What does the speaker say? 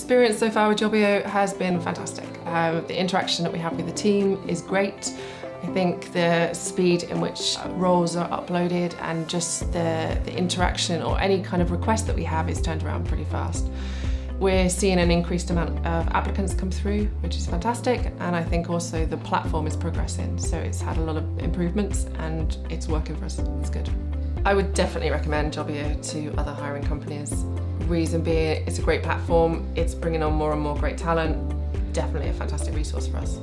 Experience so far with Jobbio has been fantastic. Um, the interaction that we have with the team is great. I think the speed in which roles are uploaded and just the, the interaction or any kind of request that we have is turned around pretty fast. We're seeing an increased amount of applicants come through, which is fantastic, and I think also the platform is progressing, so it's had a lot of improvements and it's working for us. It's good. I would definitely recommend Jobbio to other hiring companies. Reason being, it's a great platform, it's bringing on more and more great talent, definitely a fantastic resource for us.